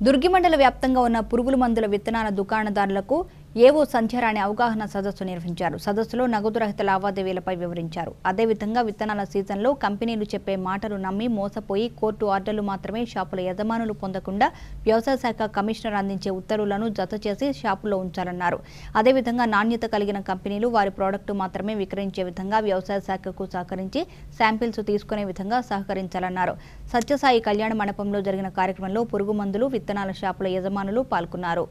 దుర్గి మండల వ్యాప్తంగా ఉన్న పురుగుల మందుల విత్తనాల దుకాణదారులకు ఏవో సంధ్యారాణి అవగాహన సదస్సు నిర్వహించారు. సదస్సులో నగదు రహిత లావాదేవీలపై వివరించారు. అదేవిధంగా విత్తనాల సీజన్లో కంపెనీలు చెప్పే మాటలు నమ్మి మోసపోయి కోర్టు ఆర్డర్లు మాత్రమే షాపుల యజమానులు పొందకుండా వ్యవసాయ శాఖ కమిషనర్ అందించే ఉత్తర్వులను జత చేసి షాపులో ఉంచాలన్నారు. అదేవిధంగా నాణ్యత కలిగిన కంపెనీలు వారి ప్రోడక్టు మాత్రమే విక్రయించే విధంగా వ్యవసాయ శాఖకు సహకరించి శాంపిల్స్ తీసుకునే విధంగా సహకరించాలన్నారు. సత్యసాయి కళ్యాణ మండపంలో జరిగిన కార్యక్రమంలో పురుగు మందులు విత్తనాల షాపుల యజమానులు పాల్గొన్నారు.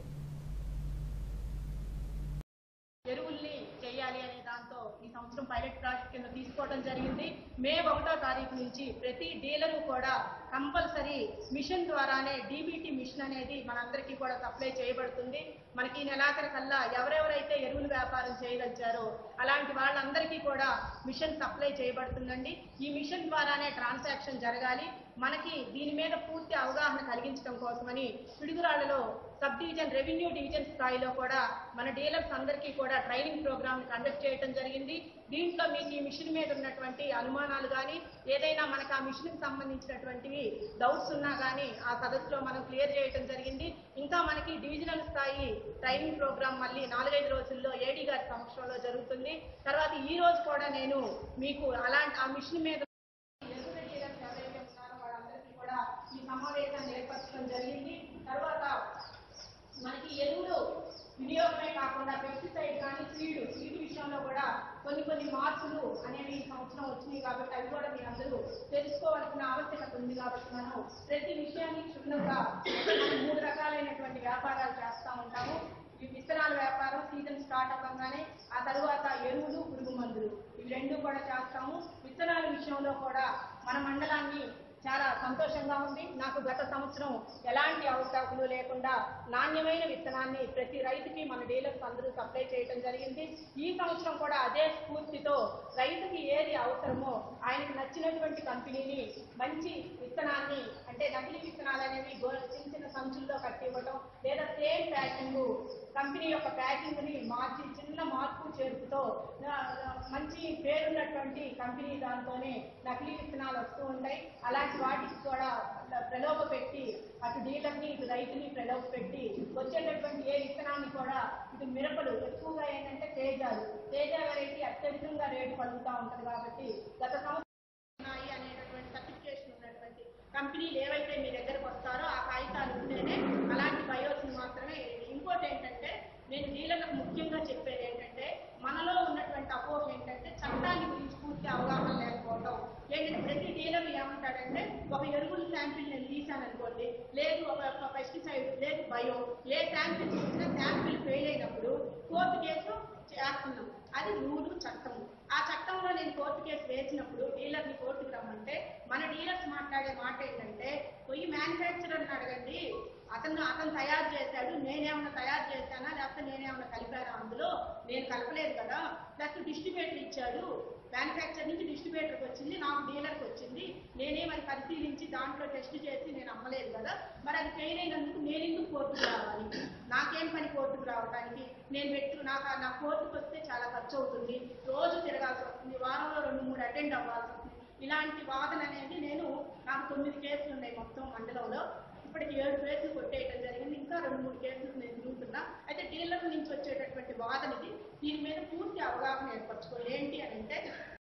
చేయాలి అనే దాంతో ఈ సంవత్సరం పైలట్ ప్రాజెక్ట్ కింద తీసుకోవడం జరిగింది. మే ఒకటో తారీఖు నుంచి ప్రతి డీలరు కూడా కంపల్సరీ మిషన్ ద్వారానే డీబీటీ మిషన్ అనేది మనందరికీ కూడా సప్లై చేయబడుతుంది. మనకి ఈ నెలాఖరు కల్లా ఎవరెవరైతే ఎరువులు వ్యాపారం చేయగలిచారో అలాంటి వాళ్ళందరికీ కూడా మిషన్ సప్లై చేయబడుతుందండి. ఈ మిషన్ ద్వారానే ట్రాన్సాక్షన్ జరగాలి. మనకి దీని మీద పూర్తి అవగాహన కలిగించడం కోసమని పిడుగురాళ్ళలో సబ్ డివిజన్ రెవెన్యూ డివిజన్ స్థాయిలో కూడా మన డీలర్స్ అందరికీ కూడా ట్రైనింగ్ ప్రోగ్రామ్ కండక్ట్ చేయడం జరిగింది. దీంట్లో మీకు ఈ మిషన్ మీద ఉన్నటువంటి అనుమానాలు కానీ ఏదైనా మనకు ఆ మిషన్ సంబంధించినటువంటివి డౌట్స్ ఉన్నా కానీ ఆ సదస్సులో మనం క్లియర్ చేయడం జరిగింది. ఇంకా మనకి డివిజనల్ స్థాయి ట్రైనింగ్ ప్రోగ్రామ్ మళ్ళీ నాలుగైదు రోజుల్లో ఏడీ గారి సమక్షంలో జరుగుతుంది. తర్వాత ఈ రోజు కూడా నేను మీకు అలాంటి ఆ మిషన్ మీద కూడా ఈ సమావేశాన్ని ఏర్పరచడం జరిగింది తర్వాత మనకి ఎరువులు వినియోగమే కాకుండా పెస్టిసైడ్ కానీ సీడ్ విషయంలో కూడా కొన్ని కొన్ని మార్పులు అనేవి ఈ సంవత్సరం వచ్చినాయి కాబట్టి అవి కూడా మీరు అందరూ తెలుసుకోవాల్సిన ఆవశ్యకత ఉంది కాబట్టి మనం ప్రతి విషయాన్ని క్షుణ్ణంగా మూడు రకాలైనటువంటి వ్యాపారాలు చేస్తూ ఉంటాము. ఈ విత్తనాల వ్యాపారం సీజన్ స్టార్ట్ అవ్వగానే ఆ తరువాత ఎరువులు పురుగు మందులు. ఇవి రెండు కూడా చేస్తాము. విత్తనాల విషయంలో కూడా మన మండలాన్ని చాలా సంతోషంగా ఉంది. నాకు గత సంవత్సరం ఎలాంటి అవకాశాలు లేకుండా నాణ్యమైన విత్తనాన్ని ప్రతి రైతుకి మన డీలర్స్ అందరూ సప్లై చేయడం జరిగింది. ఈ సంవత్సరం కూడా అదే స్ఫూర్తితో రైతుకి ఏది అవసరమో ఆయనకు నచ్చినటువంటి కంపెనీని మంచి విత్తనాన్ని అంటే నకిలీ విత్తనాలు అనేవి చిన్న చిన్న సంచుల్లో కట్టి ఇవ్వడం లేదా సేమ్ ప్యాకింగ్ కంపెనీ యొక్క ప్యాకింగ్ని మార్చి చిన్న మార్పు చేర్పుతో మంచి పేరున్నటువంటి కంపెనీ దాంతోనే నకిలీ విత్తనాలు వస్తూ ఉంటాయి. అలాంటి వాటికి కూడా ప్రలోభ పెట్టి అటు డీలర్ని ఇటు రైతుని ప్రలోభ పెట్టి వచ్చేటటువంటి ఏ విత్తనాన్ని కూడా ఇటు మిరపలు ఎక్కువగా ఏంటంటే తేజాలు. తేజ వెరైటీ అత్యధికంగా రేటు పలుకుతూ ఉంటుంది కాబట్టి గత సంవత్సరం ఉన్నాయి అనేటటువంటి సర్టిఫికేషన్ ఉన్నటువంటి కంపెనీలు ఏవైతే మీ దగ్గరకు వస్తారో ఆ కాగితాలు ఉంటేనే అలాంటి బయోస్ని మాత్రమే. ఇంకోటి ఏంటంటే నేను డీలర్లకు ముఖ్యంగా చెప్పేది సపోర్ట్ ఏంటంటే చట్టాన్ని గురించి పూర్తి అవగాహన లేకపోవడం ఏంటంటే ప్రతి డీలర్ ఏమంటాడంటే ఒక ఎరువుల శాంపిల్ నేను తీశాననుకోండి లేదు ఒక పెస్టిసైడ్ లేదు బయో ఏ శాంపిల్ తీసినా శాంపిల్ ఫెయిల్ అయినప్పుడు కోర్టు కేసు చేస్తున్నాం. అది రూలు చట్టము ఆ చట్టంలో నేను కోర్టు కేసు వేసినప్పుడు డీలర్ని కోర్టుకు రమ్మంటే మన డీలర్స్ మాట్లాడే మాట ఏంటంటే పోయి మ్యానుఫ్యాక్చరర్ని అడగండి. అతను అతను తయారు చేశాడు నేనేమన్నా తయారు చేశానా? లేకపోతే నేనేమన్నా కలిపానా? అందులో నేను కలపలేదు కదా. ప్లస్ డిస్ట్రిబ్యూటర్ ఇచ్చాడు. మ్యానుఫ్యాక్చర్ నుంచి డిస్ట్రిబ్యూటర్కి వచ్చింది నాకు డీలర్కి వచ్చింది. నేనేమని పరిశీలించి దాంట్లో టెస్ట్ చేసి నేను అమ్మలేదు కదా. మరి అది ఫెయిల్ అయినందుకు నేను ఎందుకు కోర్టుకు రావాలి? నాకేం పని కోర్టుకు రావడానికి నేను పెట్టు నాకు నా కోర్టుకు వస్తే చాలా ఖర్చు అవుతుంది. రోజు తిరగాల్సి వస్తుంది వారంలో రెండు మూడు అటెండ్ అవ్వాల్సి వస్తుంది. ఇలాంటి వాదన అనేది నేను నాకు తొమ్మిది కేసులు ఉన్నాయి మొత్తం మండలంలో. ఇప్పటికి ఏడు కేసులు కొట్టేయడం జరిగింది. ఇంకా రెండు మూడు కేసులు నేను చూస్తున్నా. అయితే డీలర్ నుంచి వచ్చేటటువంటి వాదనకి దీని మీద పూర్తి అవగాహన ఏర్పరచుకోవాలి. ఏంటి అని అంటే